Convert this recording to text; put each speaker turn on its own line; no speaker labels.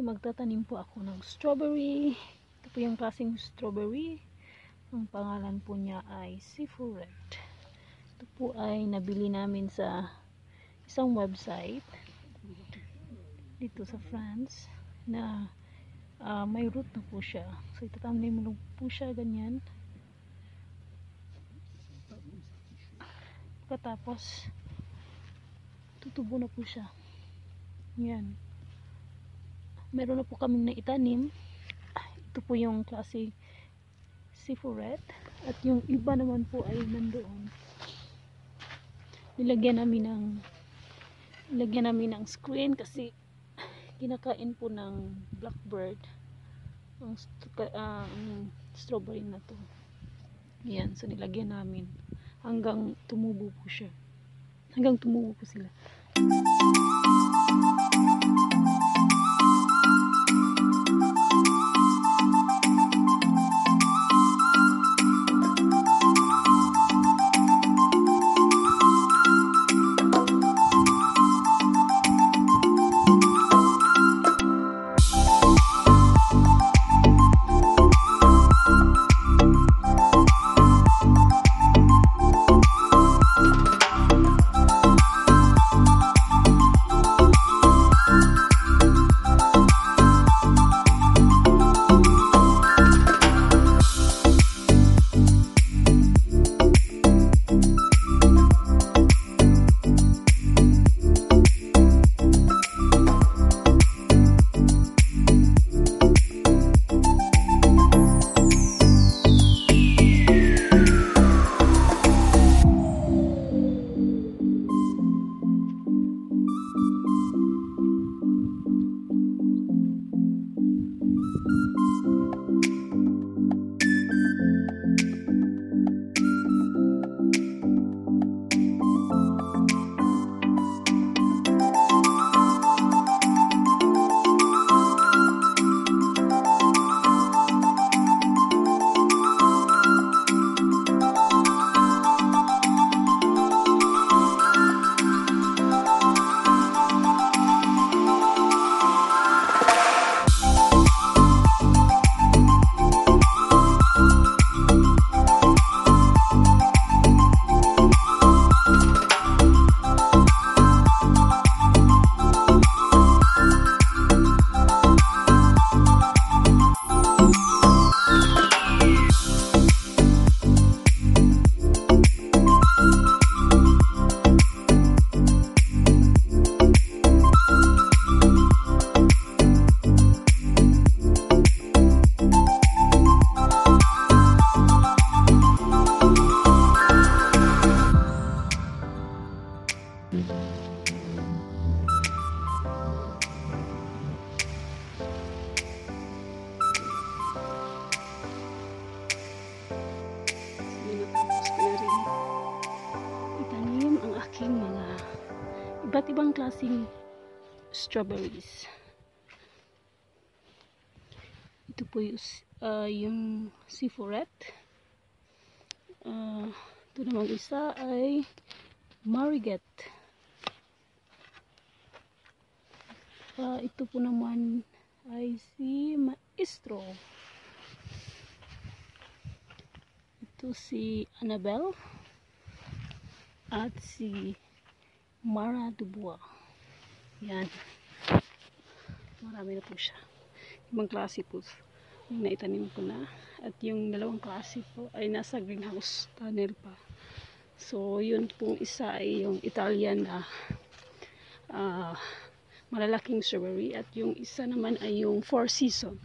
magtatanim po ako ng strawberry. Ito po yung klaseng strawberry. Ang pangalan po niya ay Red. Ito po ay nabili namin sa isang website dito sa France na ah, may root na po siya. So itatanim mo lang po siya ganyan. Pagkatapos tutubo na po siya. Yan. Meron na po kaming naitanim. Ito po yung klase Sifu Red. At yung iba naman po ay nandoon. Nilagyan namin ng nilagyan namin ng screen kasi kinakain po ng blackbird ang, ah, ang strawberry na to. Yan, so nilagyan namin hanggang tumubo po siya. Hanggang tumubo po sila. Hindi iba't ibang klaseng strawberries. Ito po yung, ah, yung siforet. Ah, ito naman isa ay mariget. Ah, ito po naman ay si maestro. Ito si Annabelle at si Mara Dubois. Yan. Marami na po siya. Ibang klase po yung naitanim ko na. At yung dalawang klase po ay nasa greenhouse tunnel pa. So, yun pong isa ay yung Italian na ah, malalaking strawberry at yung isa naman ay yung four season